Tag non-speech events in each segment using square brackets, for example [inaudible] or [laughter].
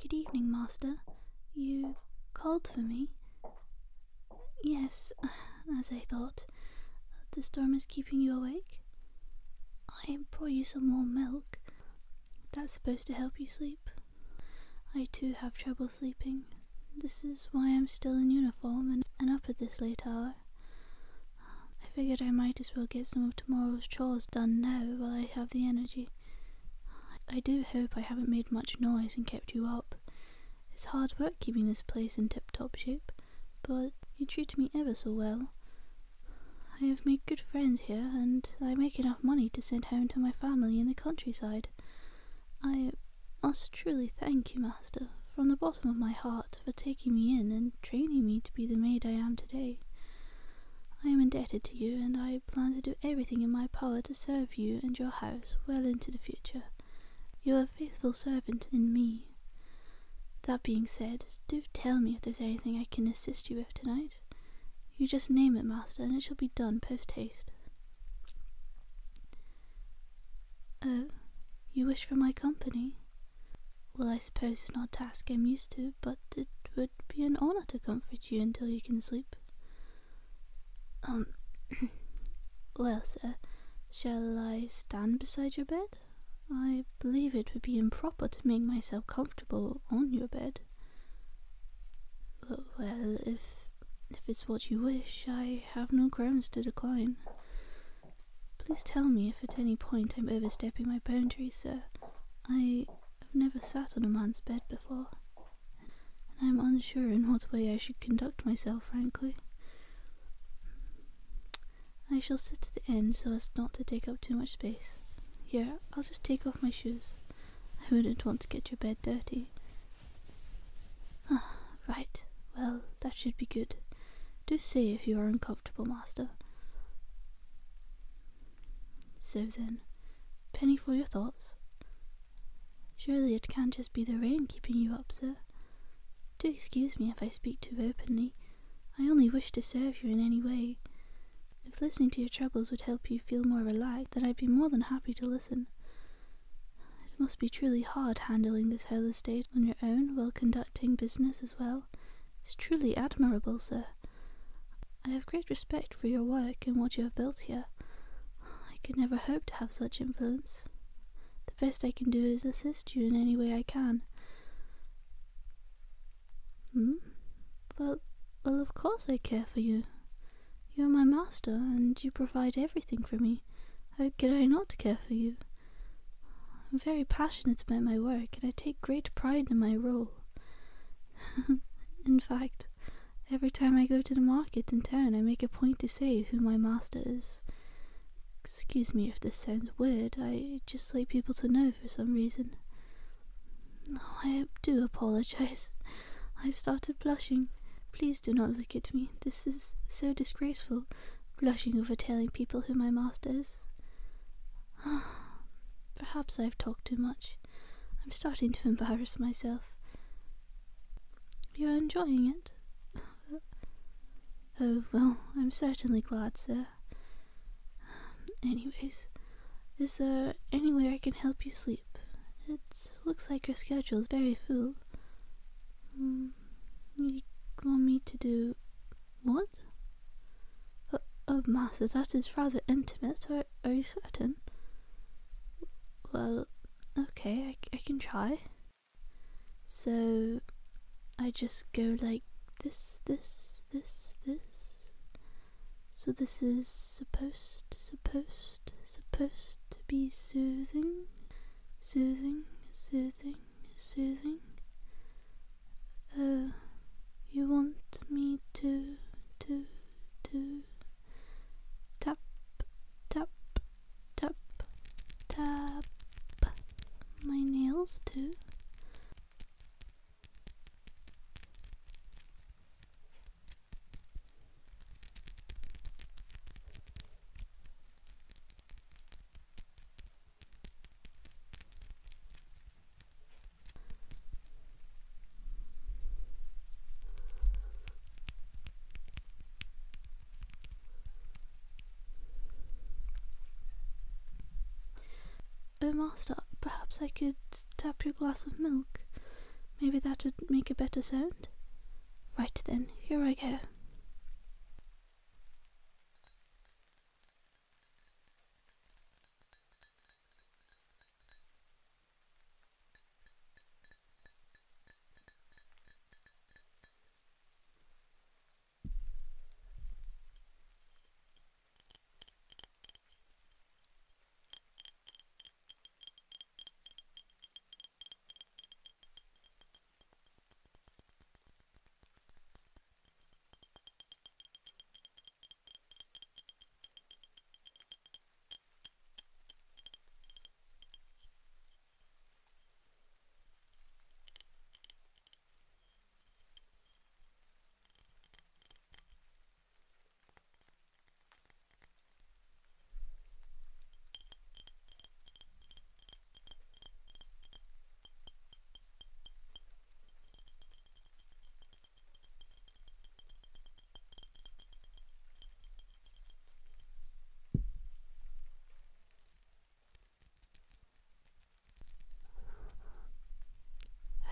Good evening, Master. You called for me? Yes, [sighs] as I thought. The storm is keeping you awake? I brought you some warm milk. That's supposed to help you sleep. I too have trouble sleeping. This is why I'm still in uniform and, and up at this late hour. I figured I might as well get some of tomorrow's chores done now while I have the energy. I do hope I haven't made much noise and kept you up. It's hard work keeping this place in tip top shape, but you treat me ever so well. I have made good friends here, and I make enough money to send home to my family in the countryside. I must truly thank you, Master, from the bottom of my heart, for taking me in and training me to be the maid I am today. I am indebted to you, and I plan to do everything in my power to serve you and your house well into the future. You are a faithful servant in me. That being said, do tell me if there's anything I can assist you with tonight. You just name it, Master, and it shall be done post haste. Oh, you wish for my company? Well, I suppose it's not a task I'm used to, but it would be an honor to comfort you until you can sleep. Um, [clears throat] well, sir, shall I stand beside your bed? I believe it would be improper to make myself comfortable on your bed. Well, if if it's what you wish, I have no grounds to decline. Please tell me if at any point I'm overstepping my boundaries, sir. I have never sat on a man's bed before, and I'm unsure in what way I should conduct myself, frankly. I shall sit at the end so as not to take up too much space. Here, I'll just take off my shoes. I wouldn't want to get your bed dirty. Ah, right. Well, that should be good. Do say if you are uncomfortable, master. So then, penny for your thoughts. Surely it can't just be the rain keeping you up, sir. Do excuse me if I speak too openly. I only wish to serve you in any way. If listening to your troubles would help you feel more relaxed, then I'd be more than happy to listen. It must be truly hard handling this whole estate on your own while conducting business as well. It's truly admirable, sir. I have great respect for your work and what you have built here. I could never hope to have such influence. The best I can do is assist you in any way I can. Hmm? Well, well, of course I care for you. You are my master, and you provide everything for me. How could I not care for you? I'm very passionate about my work, and I take great pride in my role. [laughs] in fact, every time I go to the market in town, I make a point to say who my master is. Excuse me if this sounds weird, I just like people to know for some reason. Oh, I do apologize. [laughs] I've started blushing. Please do not look at me. This is so disgraceful, blushing over telling people who my master is. [sighs] Perhaps I've talked too much. I'm starting to embarrass myself. You're enjoying it? [sighs] Oh, well, I'm certainly glad, sir. [sighs] Anyways, is there any way I can help you sleep? It looks like your schedule is very full. Mm, you want me to do what? Uh, oh, master, that is rather intimate. Are, are you certain? Well, okay, I, I can try. So, I just go like this, this, this, this. So this is supposed, supposed, supposed to be soothing, soothing, soothing, soothing. Oh, you want me to, to, to tap, tap, tap, tap my nails too? Master, perhaps I could tap your glass of milk. Maybe that would make a better sound? Right then, here I go.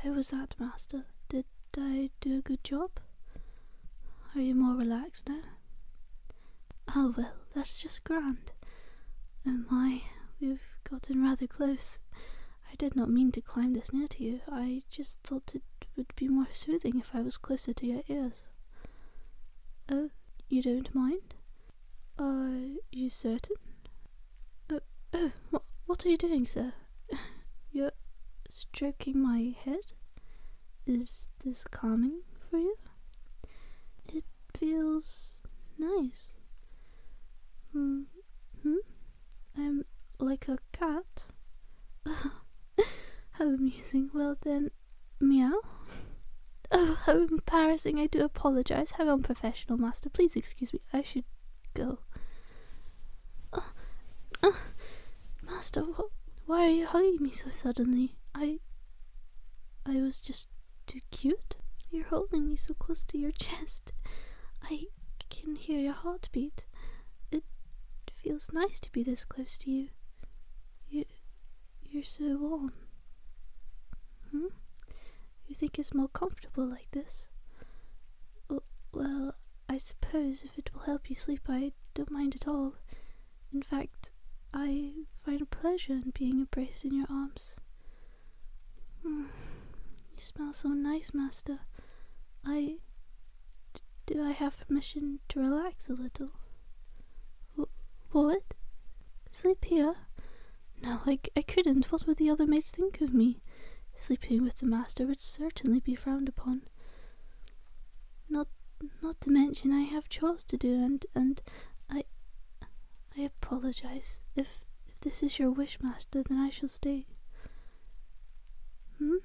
How was that, Master? Did I do a good job? Are you more relaxed now? Oh well, that's just grand. Um, oh my, we've gotten rather close. I did not mean to climb this near to you. I just thought it would be more soothing if I was closer to your ears. Oh, you don't mind? Are you certain? Oh, oh what are you doing, sir? [laughs] You're stroking my head? Is this calming for you? It feels nice. Hmm? hmm? I'm like a cat. [laughs] how amusing. Well then, meow. [laughs] Oh, how embarrassing. I do apologize. How unprofessional, Master. Please excuse me. I should go. Oh, oh, Master, wh why are you hugging me so suddenly? I. I was just too cute. You're holding me so close to your [laughs] chest. I can hear your heartbeat. It feels nice to be this close to you. You. You're so warm. Hmm? You think it's more comfortable like this? Well, I suppose if it will help you sleep, I don't mind at all. In fact, I find a pleasure in being embraced in your arms. Mm, you smell so nice, Master. I. Do I have permission to relax a little? what? Sleep here? No, I, I couldn't. What would the other maids think of me? Sleeping with the master would certainly be frowned upon. Not, not to mention I have chores to do, and and I, I apologize. If if this is your wish, master, then I shall stay. Hmm?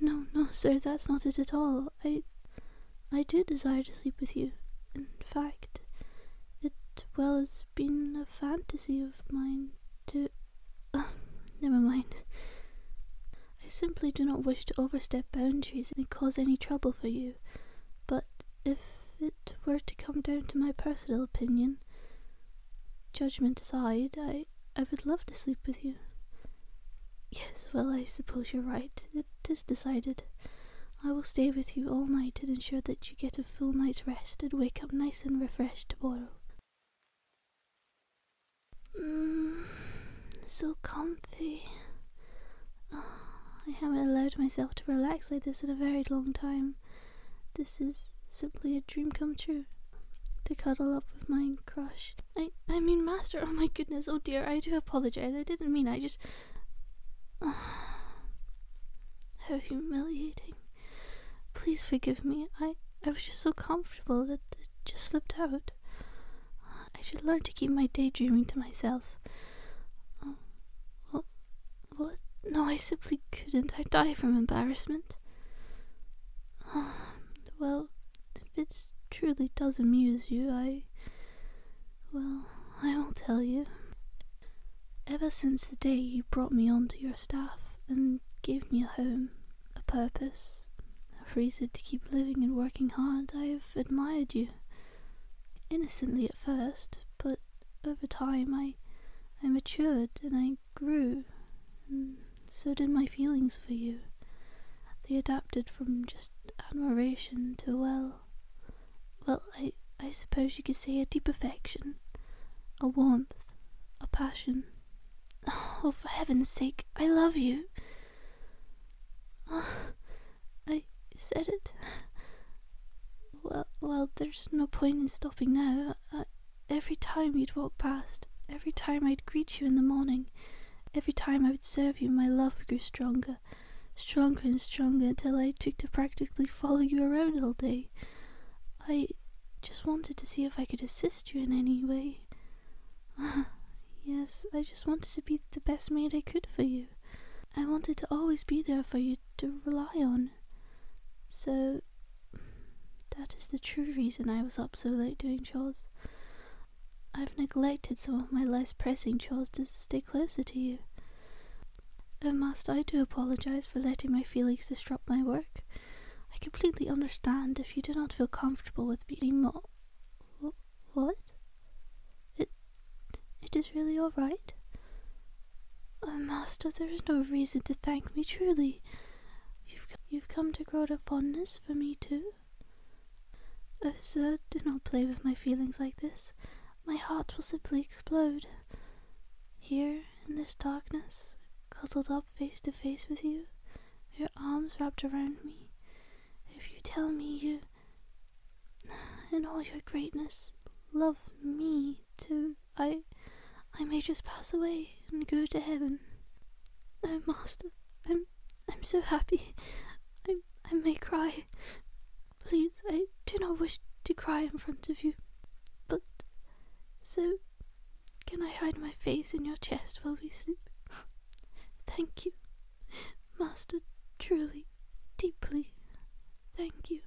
No, no, sir, that's not it at all. I, I do desire to sleep with you. In fact, it well has been a fantasy of mine to. [laughs] never mind. I simply do not wish to overstep boundaries and cause any trouble for you. But if it were to come down to my personal opinion, judgment aside, I I would love to sleep with you. Yes, well, I suppose you're right. It is decided. I will stay with you all night and ensure that you get a full night's rest and wake up nice and refreshed tomorrow. Mmm, so comfy. Oh, I haven't allowed myself to relax like this in a very long time. This is simply a dream come true. To cuddle up with my crush. I, I mean, Master, oh my goodness, oh dear, I do apologize. I didn't mean I just. Oh, how humiliating. Please forgive me. I, I was just so comfortable that it just slipped out. I should learn to keep my daydreaming to myself. Oh, what? What? No, I simply couldn't. I'd die from embarrassment. Oh, [sighs] well, if it truly does amuse you, I. Well, I will tell you. Ever since the day you brought me onto your staff and gave me a home, a purpose, a reason to keep living and working hard, I have admired you. Innocently at first, but over time I, I matured and I grew, and so did my feelings for you. they adapted from just admiration to, well, well, I, I suppose you could say a deep affection, a warmth, a passion. Oh, for heaven's sake, I love you. [gasps] I said it. Well, well, there's no point in stopping now. Uh, every time you'd walk past, every time I'd greet you in the morning, every time I would serve you, my love grew stronger, stronger and stronger until I took to practically follow you around all day. I just wanted to see if I could assist you in any way. [sighs] yes, I just wanted to be the best maid I could for you. I wanted to always be there for you to rely on. So, that is the true reason I was up so late doing chores. I've neglected some of my less pressing chores to stay closer to you. Oh, must I do apologize for letting my feelings disrupt my work. I completely understand if you do not feel comfortable with being more. What? It. It is really all right? Oh, Master, there is no reason to thank me, truly. You've, you've come to grow a fondness for me, too. Oh, sir, do not play with my feelings like this. My heart will simply explode. Here, in this darkness, cuddled up face to face with you, your arms wrapped around me. If you tell me you, in all your greatness, love me too, I, I may just pass away and go to heaven. Oh, master, I'm I'm so happy. I I may cry. Please, I do not wish to cry in front of you. But so can I hide my face in your chest while we sleep? Thank you, master, truly, deeply. Thank you.